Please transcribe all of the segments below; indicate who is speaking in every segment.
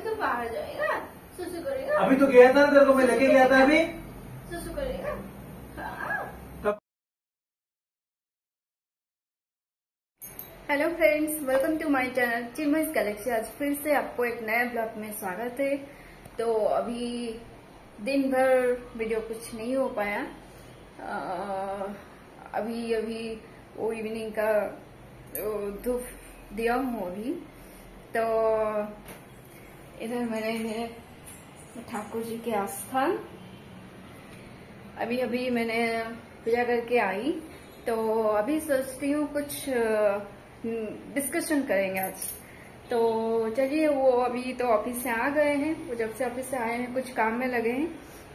Speaker 1: अभी तो बाहर जाएगा। सुसु करेगा।
Speaker 2: अभी तो गया था ना तेरे को मैं लेके गया था अभी।
Speaker 1: सुसु करेगा। हाँ। Hello friends welcome to my channel Chinmay's galaxy आज फिर से आपको एक नए ब्लॉग में स्वागत है। तो अभी दिन भर वीडियो कुछ नहीं हो पाया। अ, अभी अभी वो इवनिंग का धूप दिया हूँ अभी। तो इधर मेरे मेरे ठाकुर जी के आस्थान। अभी अभी मैंने पूजा करके आई तो अभी सोचती हूँ कुछ डिस्कशन करेंगे आज। तो चलिए, वो अभी तो ऑफ़िस से आ गए हैं। वो जब से ऑफ़िस से आए हैं, कुछ काम में लगे हैं।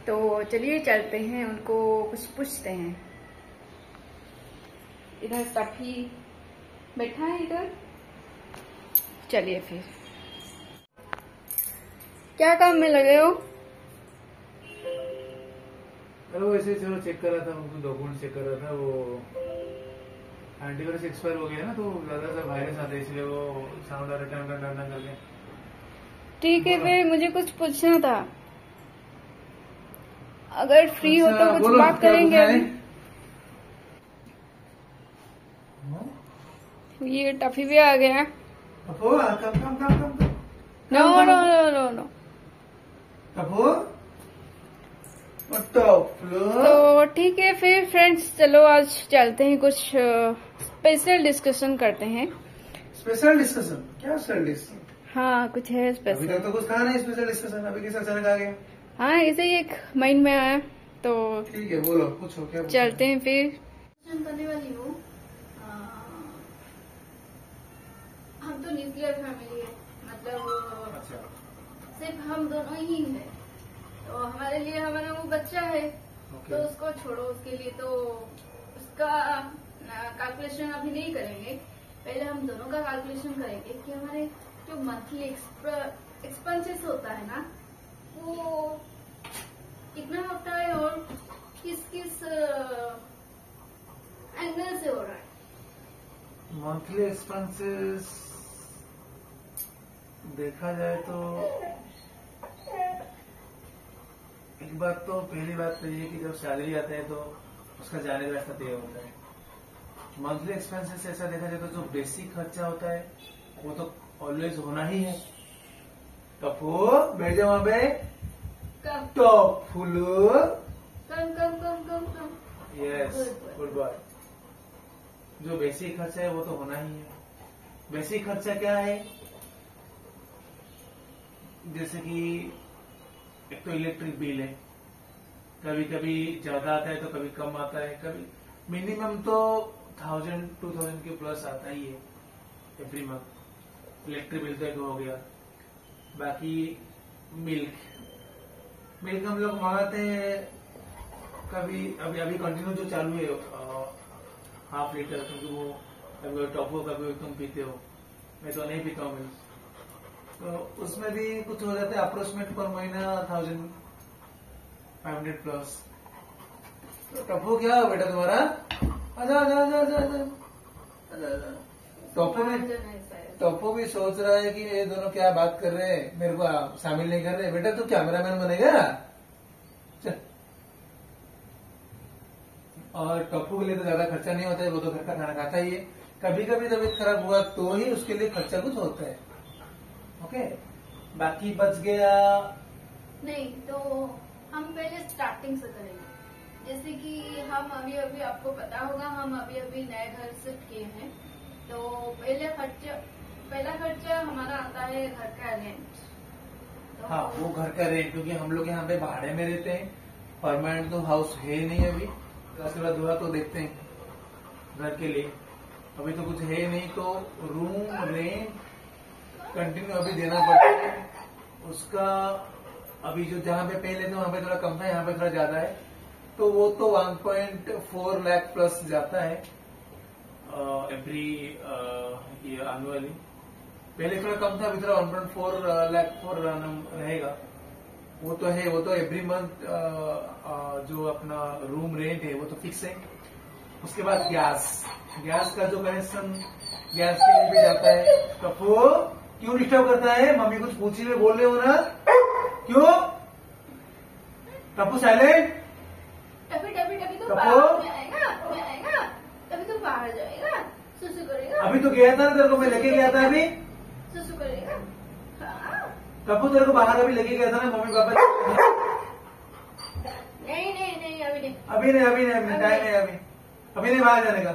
Speaker 1: तो चलिए, चलते हैं, उनको कुछ पूछते हैं। इधर टफी बैठा है, इधर? चलिए फिर। क्या काम में लगे हो?
Speaker 2: अरे वो ऐसे चलो चेक कर रहा था उनको डॉक्यूमेंट चेक कर रहा था वो एंटीवायरस एक्सपायर हो गया ना तो ज़्यादा सा वायरस आता है इसलिए वो साउंड रिटर्न कर करना करके।
Speaker 1: ठीक है फिर मुझे कुछ पूछना था। अगर फ्री हो तो
Speaker 2: अच्छा,
Speaker 1: कुछ बात करेंगे
Speaker 2: है?
Speaker 1: ये टफी भी आ गया।
Speaker 2: Come come come come. Come
Speaker 1: no no no no no तो ठीक है फिर फ्रेंड्स चलो आज चलते हैं कुछ स्पेशल डिस्कशन करते हैं।
Speaker 2: स्पेशल डिस्कशन क्या स्पेशल डिस्कशन
Speaker 1: हाँ कुछ है
Speaker 2: अभी
Speaker 1: स्पेशल
Speaker 2: तक तो कुछ था नहीं स्पेशल डिस्कशन अभी कैसे अचानक आ गया?
Speaker 1: हाँ ऐसे ही एक माइंड में आया तो
Speaker 2: ठीक है बोलो पूछो क्या पूछना
Speaker 1: चलते हैं फिर।
Speaker 3: करने वाली हूँ। हम तो न्यूक्लियर फैमिली है मतलब
Speaker 2: अच्छा।
Speaker 3: सिर्फ़ हम दोनों ही हैं। तो हमारे लिए हमारा वो बच्चा है okay.
Speaker 2: तो
Speaker 3: उसको छोड़ो उसके लिए। तो उसका कैलकुलेशन अभी नहीं करेंगे। पहले हम दोनों का कैलकुलेशन करेंगे कि हमारे जो मंथली एक्सपेंसेस होता है ना वो कितना होता है और किस किस एंगल से हो रहा है?
Speaker 2: मंथली एक्सपेंसेस देखा जाए तो एक बात तो पहली बात तो ये कि जब सैलरी आता है तो उसका जाने का रास्ता तय होता है। मंथली एक्सपेंसेस ऐसा देखा जाए तो जो बेसिक खर्चा होता है वो तो ऑलवेज होना ही है। टपो बैठ जाओ वहाँ पे। टॉप फुलू।
Speaker 3: Come come come come come.
Speaker 2: Yes good boy जो बेसिक खर्चा है वो तो होना ही है। बेसिक खर्चा क्या है? जैसे कि एक तो इलेक्ट्रिक बिल है। कभी कभी ज़्यादा आता है तो कभी कम आता है। कभी मिनिमम तो थाउज़ेंड टू थाउज़ेंड के प्लस आता ही है एवरी मंथ इलेक्ट्रिक बिल तो एक हो गया। बाकी मिल्क मिल्क हम लोग मंगाते हैं कभी, अभी अभी कंटिन्यू जो चालू है हाफ़ लीटर क्योंकि वो कभी टॉपो कभी तुम पीते हो। मैं तो नहीं पीता हूँ मिल्क तो उसमें भी कुछ हो जाता है अप्रोक्सीमेट पर महीना थाउज़ेंड फाइव हंड्रेड प्लस तो टप्पू क्या हो बेटा तुम्हारा? आजा आजा आजा आजा आजा आजा। आजा टप्पू
Speaker 3: शायद
Speaker 2: टप्पू भी सोच रहा है कि ये दोनों क्या बात कर रहे हैं? मेरे को शामिल नहीं कर रहे। बेटा तू कैमरामैन बनेगा? और टप्पू के लिए तो ज़्यादा खर्चा नहीं होता है वो तो घर का खाना खाता ही है। कभी कभी तबियत खराब हुआ तो ही उसके लिए खर्चा कुछ होता है। ओके? बाकी बच गया।
Speaker 3: नहीं तो हम पहले स्टार्टिंग से करेंगे। जैसे कि हम अभी अभी आपको पता होगा हम अभी अभी नए घर शिफ्ट किए हैं। तो पहले खर्चा पहला खर्चा हमारा आता है घर का रेंट तो
Speaker 2: हाँ वो घर का रेंट क्योंकि हम लोग यहाँ पे भाड़े में रहते हैं। परमानेंट तो हाउस है नहीं अभी। उसके बाद हुआ तो देखते हैं घर के लिए। अभी तो कुछ है नहीं तो रूम रेंट कंटिन्यू अभी देना पड़ता है। उसका अभी जो जहाँ पे पहले थे वहाँ पे थोड़ा कम था, यहाँ पे थोड़ा ज़्यादा है। तो वो तो 1.4 लाख प्लस जाता है एवरी एनुअली पहले थोड़ा कम था, अभी थोड़ा 1.4 लाख फोर रहेगा। वो तो है, वो तो एवरी मंथ जो अपना रूम रेंट है, वो तो फिक्स है। उसके बाद गैस गैस का जो कनेक्शन गैस के लिए भी जाता है कपूर क्यों डिस्टर्ब करता है? मम्मी कुछ पूछी हुए बोल रहे हो ना? क्यों? टप्पू साइलेंट
Speaker 3: टपी टपी टपी तो बाहर आएगा? आएगा? तभी तो बाहर जाएगा। सुसु करेगा।
Speaker 2: अभी तो गया था ना तेरे को मैं लेके गया था अभी।
Speaker 3: सुसु करेगा। हाँ।
Speaker 2: टप्पू तेरे को बाहर अभी लेके गया था ना मम्मी पापा
Speaker 3: नहीं नहीं नहीं अभी नहीं।
Speaker 2: अभी नहीं अभी नहीं अभी नहीं टाइम नहीं अभी। अभी नहीं बाहर जाने का।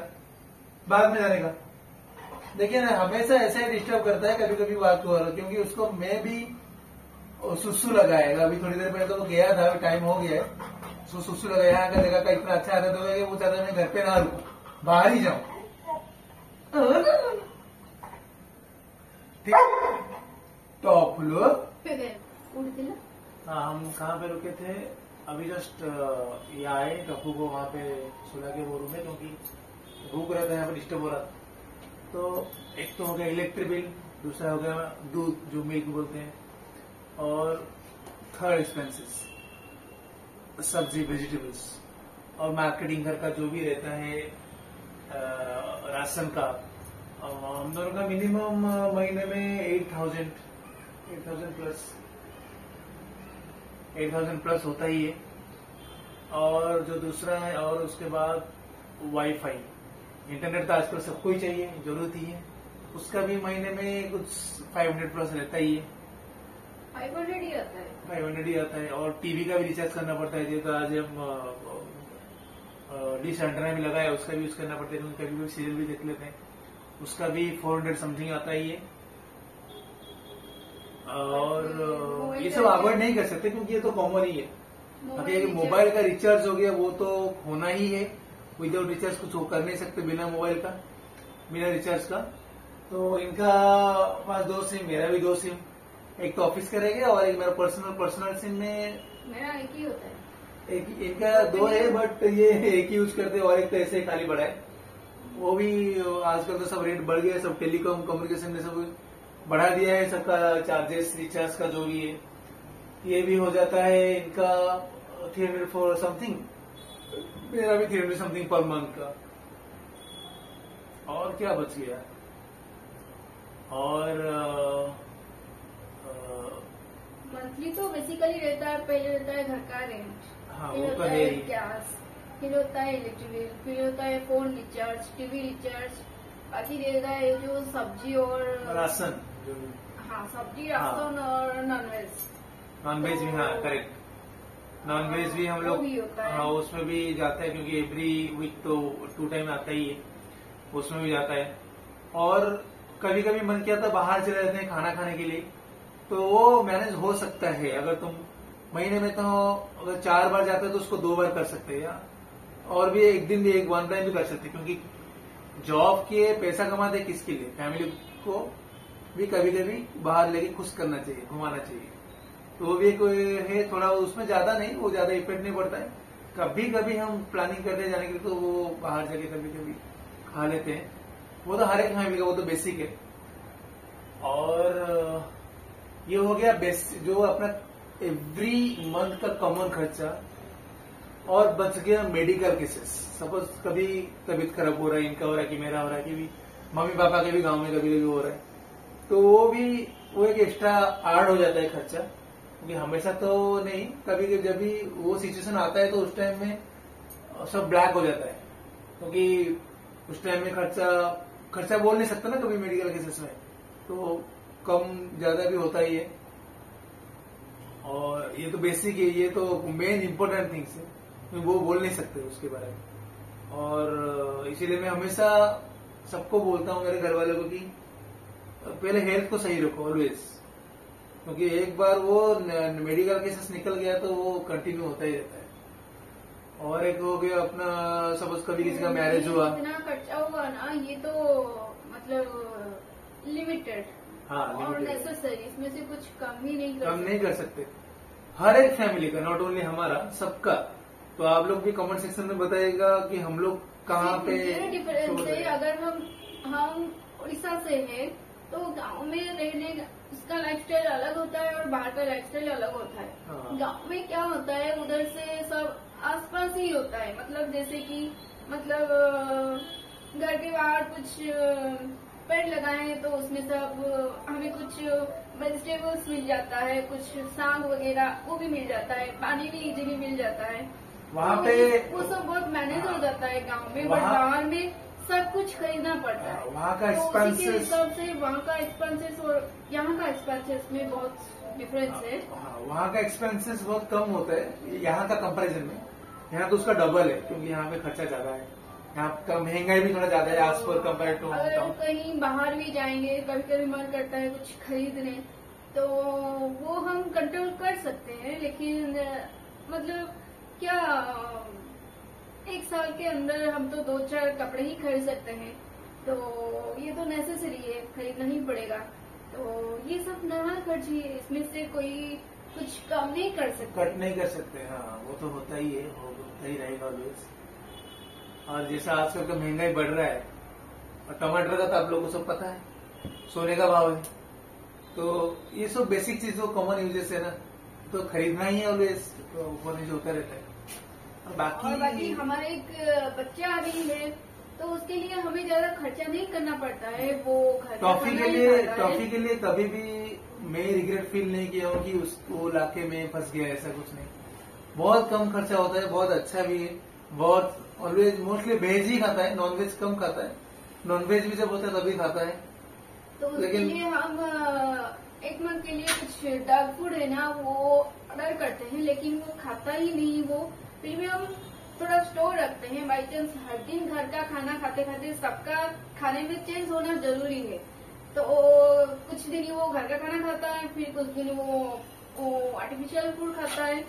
Speaker 2: बाद में जाने का। देखिए ना हमेशा ऐसे ही डिस्टर्ब करता है कभी कभी बात को क्योंकि उसको मैं भी सुसु लगाएगा। अभी थोड़ी देर पहले तो वो गया था अभी टाइम हो गया है। सो सुसु लगाया यहाँ का जगह का इतना अच्छा आता तो वो चाहता है मैं घर पे ना रुकू बाहर ही जाऊँ। ठीक। टॉप लोग
Speaker 3: फिर
Speaker 2: हाँ हम कहाँ पे रुके थे? अभी जस्ट ये आए टप्पू को वहाँ पे सुना के वो रूम में क्योंकि भूख रहा था यहाँ पे डिस्टर्ब हो रहा था। तो एक तो हो गया इलेक्ट्रिक बिल दूसरा हो गया दूध, जो मिल्क बोलते हैं, और थर्ड एक्सपेंसेस सब्ज़ी वेजिटेबल्स और मार्केटिंग घर का जो भी रहता है राशन का हम दोनों का मिनिमम महीने में eight thousand eight thousand plus eight thousand plus होता ही है। और जो दूसरा है, और उसके बाद वाईफाई इंटरनेट तो आजकल सबको ही चाहिए ज़रूरत ही है। उसका भी महीने में कुछ फाइव हंड्रेड प्लस रहता ही है।
Speaker 3: फाइव हंड्रेड ही आता है।
Speaker 2: फाइव हंड्रेड ही आता है। और टीवी का भी रिचार्ज करना पड़ता है तो आज हम डिश एंटेना भी लगा है उसका भी यूज़ करना पड़ता है क्योंकि कभी कभी सीरियल भी देख लेते हैं। उसका भी फोर हंड्रेड समथिंग आता ही है। और ये सब अवॉइड नहीं कर सकते क्योंकि ये तो कॉमन ही है। मोबाइल का रिचार्ज हो गया वो तो होना ही है। विदाउट रिचार्ज कुछ वो कर नहीं सकते बिना मोबाइल का बिना रिचार्ज का। तो इनका पास दो सिम मेरा भी दो सिम एक तो ऑफ़िस का और एक मेरा पर्सनल पर्सनल सिम में
Speaker 3: मेरा एक ही होता है।
Speaker 2: एक इनका दो है बट ये एक ही यूज़ करते और एक तो ऐसे खाली पड़ा है। वो भी आजकल तो सब रेट बढ़ गया है, सब टेलीकॉम कम्युनिकेशन ने सब बढ़ा दिया है सबका चार्जेस रिचार्ज का जो भी है। ये भी हो जाता है इनका थ्री हंड्रेड फोर समथिंग मेरा भी three hundred something per month का। और क्या बच गया? और
Speaker 3: मंथली तो बेसिकली रहता है पहले रहता है घर का रेंट
Speaker 2: हाँ,
Speaker 3: फिर
Speaker 2: तो
Speaker 3: होता
Speaker 2: है
Speaker 3: है गैस फिर होता है इलेक्ट्रिक बिल फिर होता है फ़ोन रिचार्ज टीवी रिचार्ज बाकी रहता है जो सब्ज़ी और
Speaker 2: राशन।
Speaker 3: हाँ सब्ज़ी
Speaker 2: हाँ।
Speaker 3: राशन और नॉनवेज
Speaker 2: नॉन वेज भी हाँ करेक्ट नॉन वेज भी हम लोग
Speaker 3: है।
Speaker 2: उसमें भी जाता है क्योंकि एवरी वीक तो टू टाइम आता ही है। उसमें भी जाता है। और कभी कभी मन किया था बाहर चले जाते हैं खाना खाने के लिए। तो वो मैनेज हो सकता है। अगर तुम महीने में तो अगर चार बार जाते हो तो उसको दो बार कर सकते हैं। और भी एक दिन भी एक वन टाइम भी कर सकते हैं। क्योंकि जॉब के पैसा कमाते किसके लिए? फैमिली को भी कभी कभी बाहर लेके खुश करना चाहिए घुमाना चाहिए। तो वो भी एक, है, थोड़ा उसमें ज़्यादा नहीं, वो ज़्यादा इफ़ेक्ट नहीं पड़ता है। कभी कभी हम प्लानिंग करते हैं जाने के लिए तो वो बाहर जाके कभी कभी खा लेते हैं। वो तो हर एक फैमिली का, वो तो बेसिक है। और, ये हो गया बेस जो अपना एवरी मंथ का कॉमन खर्चा और बच गया मेडिकल केसेस सपोज़ कभी तबीयत खराब हो रहा है, इनका हो रहा है, कि मेरा हो रहा है, कि भी मम्मी पापा के भी गाँव में कभी कभी हो रहा है। तो वो भी, वो एक एक्स्ट्रा आर्ड हो जाता है खर्चा। क्योंकि हमेशा तो नहीं, कभी कभी जब भी वो सिचुएशन आता है तो उस टाइम में सब ब्लैक हो जाता है। क्योंकि उस टाइम में खर्चा खर्चा बोल नहीं सकता ना कभी मेडिकल केसेस में। तो कम ज़्यादा भी होता ही है। और ये तो बेसिक है, ये तो मेन इम्पोर्टेंट थिंग्स है। मैं वो बोल नहीं सकते उसके बारे में। और इसीलिए मैं हमेशा सबको बोलता हूँ मेरे घर वालों को कि पहले हेल्थ को सही रखो ऑलवेज क्योंकि एक बार वो मेडिकल केसेस निकल गया तो वो कंटिन्यू होता ही रहता है। और एक हो गया अपना सपोज़ कभी किसी का मैरिज हुआ।
Speaker 3: इतना खर्चा हुआ ना ये तो मतलब लिमिटेड
Speaker 2: हाँ
Speaker 3: और नेसेसरी इसमें से कुछ कम ही नहीं कर
Speaker 2: कम नहीं कर सकते। हर एक फैमिली का नॉट ओनली हमारा सबका। तो आप लोग भी कमेंट सेक्शन में बताइएगा कि हम लोग कहाँ पे
Speaker 3: डिफरेंस है। अगर हम हम उड़ीसा से हैं तो गाँव में रहने लाइफस्टाइल अलग होता है और बाहर का लाइफस्टाइल अलग होता है।
Speaker 2: हाँ।
Speaker 3: गाँव में क्या होता है उधर से सब आसपास ही होता है। मतलब जैसे कि मतलब घर के बाहर कुछ पेड़ लगाए हैं तो उसमें सब हमें कुछ वेजिटेबल्स मिल जाता है कुछ साग वगैरह वो भी मिल जाता है। पानी भी इजीली मिल जाता है।
Speaker 2: वहाँ
Speaker 3: तो
Speaker 2: पे
Speaker 3: वो सब बहुत मैनेज हो जाता है गाँव में। बट बाहर में सब कुछ खरीदना पड़ता है।
Speaker 2: हाँ, वहाँ का
Speaker 3: एक्सपेंसेस
Speaker 2: तो
Speaker 3: हिसाब से वहाँ का एक्सपेंसेस और यहाँ का एक्सपेंसेस में बहुत डिफरेंस है।
Speaker 2: हाँ, वहाँ का एक्सपेंसेस बहुत कम होता है यहाँ का कंपैरिजन में। यहाँ तो उसका डबल है क्योंकि यहाँ पे खर्चा ज़्यादा है। यहाँ का महँगाई भी थोड़ा ज़्यादा है आज पर कंपेयर टू
Speaker 3: अगर कहीं बाहर भी जाएँगे कभी कभी मन करता है कुछ खरीदने तो वो हम कंट्रोल कर सकते हैं लेकिन मतलब क्या एक साल के अंदर हम तो दो चार कपड़े ही खरीद सकते हैं। तो ये तो नेसेसरी है, खरीदना ही पड़ेगा। तो ये सब नहा खर्ची है इसमें से कोई कुछ कम नहीं कर सकते।
Speaker 2: कट नहीं कर सकते हाँ वो तो होता ही है वो होता ही रहेगा और जैसा आजकल का महँगाई बढ़ रहा है, और टमाटर का तो आप लोगों को सब पता है, सोने का भाव है। तो ये सब बेसिक चीज़ जो कॉमन यूजेस है ना तो खरीदना ही है ऑलवेज तो ऊपर नीचे होता रहता है। और
Speaker 3: और बाकी
Speaker 2: बाकी
Speaker 3: हमारे एक बच्चा अभी है तो उसके लिए हमें ज़्यादा खर्चा नहीं करना पड़ता है वो
Speaker 2: टॉफी के लिए टॉफी के लिए कभी भी मैं रिग्रेट फील नहीं किया हूँ कि उसको लाके में फंस गया ऐसा कुछ नहीं। बहुत कम खर्चा होता है बहुत अच्छा भी है बहुत ऑलवेज मोस्टली वेज ही खाता है नॉन वेज कम खाता है नॉन वेज भी जब होता है तभी खाता है।
Speaker 3: तो उसके
Speaker 2: लेकिन-
Speaker 3: लिए हम एक मंथ के लिए कुछ डॉग फ़ूड है ना वो ऑर्डर करते हैं लेकिन वो खाता ही नहीं वो। फिर भी हम थोड़ा स्टोर रखते हैं बाई चांस हर दिन घर का खाना खाते खाते सबका खाने में चेंज होना ज़रूरी है। तो कुछ दिन वो घर का खाना खाता है फिर कुछ दिन वो वो आर्टिफिशियल फ़ूड खाता है।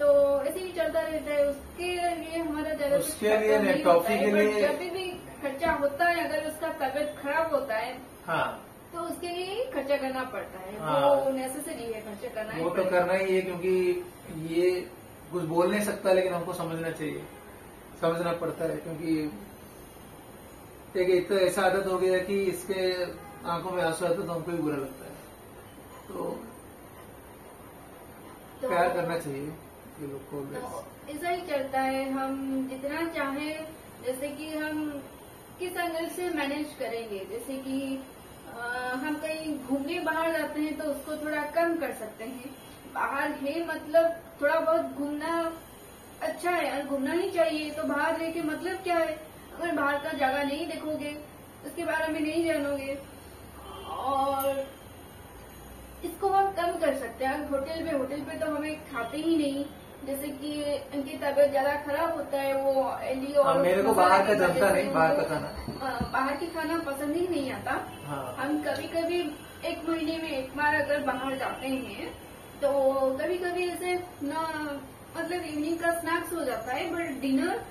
Speaker 3: तो ऐसे ही चलता रहता है। उसके लिए हमारा ज़्यादा कुछ
Speaker 2: उसके लिए नहीं,
Speaker 3: नहीं
Speaker 2: टॉफी के लिए-
Speaker 3: जब भी खर्चा होता है अगर उसका तबियत खराब होता है
Speaker 2: हाँ।
Speaker 3: तो उसके लिए खर्चा करना पड़ता है।
Speaker 2: हाँ।
Speaker 3: वो नेसेसरी है खर्चा करना
Speaker 2: वो तो करना ही है क्योंकि ये कुछ बोल नहीं सकता लेकिन हमको समझना चाहिए। समझना पड़ता है क्योंकि एक तो ऐसा आदत हो गया कि इसके आँखों में आँसू आते तो हमको भी बुरा लगता है। तो
Speaker 3: तो,
Speaker 2: प्यार करना चाहिए ये लोग को
Speaker 3: तो ऐसा ही चलता है हम जितना चाहे जैसे कि हम किस एंगल से मैनेज करेंगे जैसे कि अ, हम कहीं घूमने बाहर जाते हैं तो उसको थोड़ा कम कर सकते हैं। बाहर है मतलब थोड़ा बहुत घूमना अच्छा है और घूमना ही चाहिए तो बाहर रह के मतलब क्या है? अगर बाहर का जगह नहीं देखोगे उसके बारे में नहीं जानोगे और इसको हम कम कर सकते हैं। होटल पे होटल पे तो हमें खाते ही नहीं। जैसे कि इनकी तबीयत ज़्यादा खराब होता है वो एली और
Speaker 2: हाँ, मेरे को बाहर का
Speaker 3: की
Speaker 2: जमता नहीं, बाहर का खाना।
Speaker 3: बाहर की खाना पसंद ही नहीं आता।
Speaker 2: हाँ।
Speaker 3: हम कभी कभी एक महीने में एक बार अगर बाहर जाते हैं तो कभी कभी ऐसे ना मतलब इवनिंग का स्नैक्स हो जाता है बट डिनर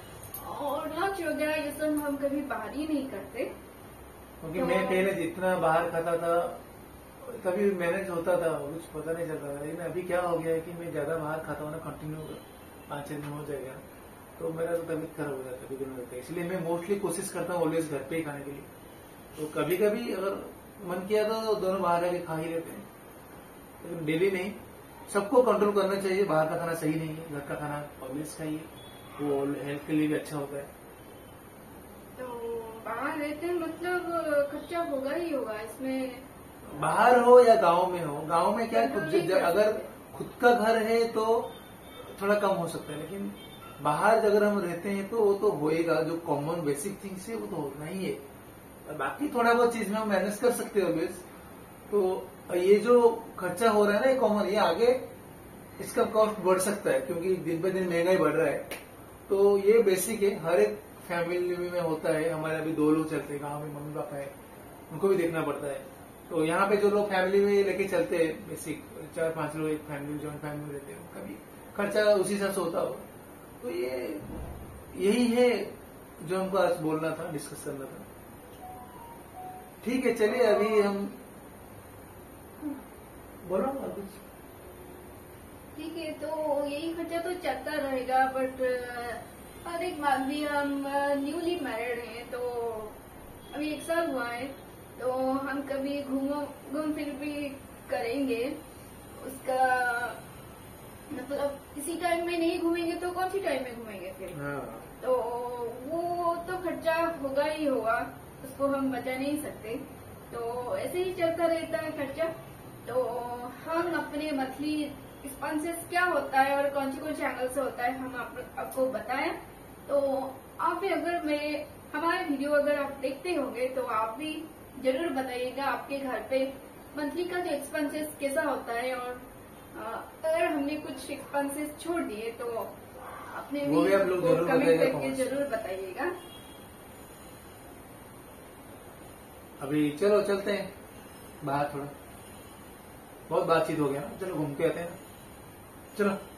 Speaker 3: और लंच वगैरह ये सब हम कभी बाहर ही नहीं करते।
Speaker 2: क्योंकि तो, मैं पहले जितना बाहर खाता था तभी मैनेज होता था कुछ पता नहीं चलता था। लेकिन अभी क्या हो गया है कि मैं ज़्यादा बाहर खाता हूँ ना कंटिन्यू पाँच छह दिन हो जाएगा तो मेरा तो तबीयत खराब हो जाता है बिगड़ने लगता है इसलिए मैं मोस्टली कोशिश करता हूँ ऑलवेज घर पे ही खाने के लिए। तो कभी कभी अगर मन किया तो दोनों बाहर आके खा ही लेते हैं। लेकिन डेली नहीं। सबको कंट्रोल करना चाहिए बाहर का खाना सही नहीं है घर का खाना ऑलवेज खाइए वो हेल्थ के लिए भी अच्छा होता है।
Speaker 3: तो बाहर रहते हैं मतलब खर्चा होगा ही होगा इसमें।
Speaker 2: बाहर हो या गाँव में हो गाँव में क्या है, खुद अगर खुद का घर है तो थोड़ा कम हो सकता है लेकिन बाहर अगर हम रहते हैं तो वो तो होएगा जो कॉमन बेसिक थिंग्स है वो तो होना ही है। बाकी थोड़ा बहुत चीज़ में हम मैनेज कर सकते हो ऑलवेज तो ये जो खर्चा हो रहा है ना ये कॉमन ये आगे इसका कॉस्ट बढ़ सकता है, क्योंकि दिन ब दिन महँगाई बढ़ रहा है। तो ये बेसिक है, हर एक फैमिली में होता है, हमारे अभी दो लोग चलते हैं, गाँव में मम्मी पापा है, उनको भी देखना पड़ता है। तो यहाँ पे जो लोग फैमिली में लेके चलते हैं बेसिक चार पाँच लोग एक फैमिली जॉइंट फैमिली में रहते हैं, उनका भी खर्चा उसी हिसाब से होता हो तो ये, यही है जो हमको आज बोलना था डिस्कस करना था। ठीक है, चलिए, अभी हम बोलो और कुछ?
Speaker 3: ठीक है तो यही खर्चा तो चलता रहेगा बट हर एक बात भी हम न्यूली मैरिड हैं तो अभी एक साल हुआ है तो हम कभी घूमो घूम फिर भी करेंगे। उसका मतलब इसी टाइम में नहीं घूमेंगे तो कौन सी टाइम में घूमेंगे फिर?
Speaker 2: हाँ।
Speaker 3: तो वो तो खर्चा होगा ही होगा उसको हम बचा नहीं सकते। तो ऐसे ही चलता रहता है खर्चा। तो हम अपने मंथली एक्सपेंसेस क्या होता है और कौन से कौन से एंगल से होता है हम आप, आपको बताएँ। तो आप भी अगर मेरे हमारे वीडियो अगर आप देखते होंगे तो आप भी ज़रूर बताइएगा आपके घर पे मंथली का जो एक्सपेंसेस कैसा होता है और अगर हमने कुछ एक्सपेंसेस छोड़ दिए तो अपने
Speaker 2: वो भी आप लोग ज़रूर
Speaker 3: कमेंट करके ज़रूर बताइएगा।
Speaker 2: अभी चलो चलते हैं। बाहर थोड़ा। बहुत बातचीत हो गया। ना चलो घूम के आते हैं। चलो।